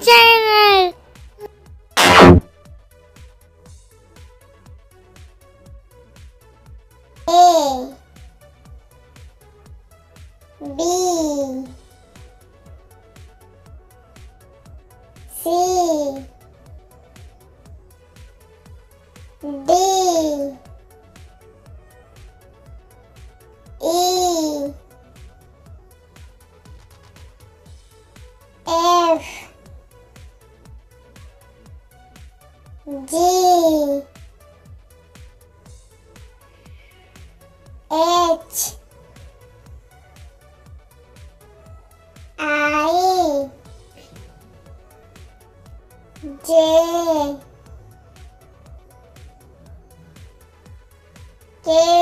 channel. A. B. C. D. E. F. G. H. I. J. K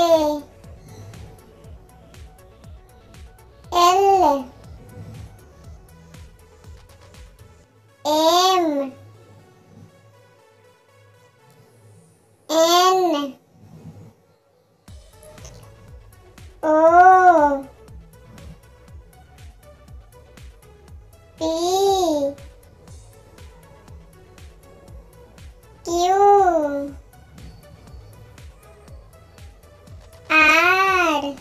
O. P Q. R.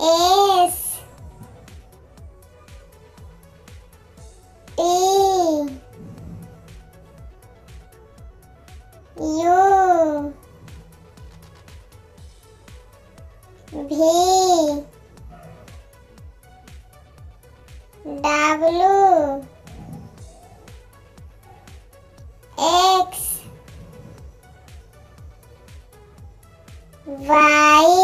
S. T. U V W X Y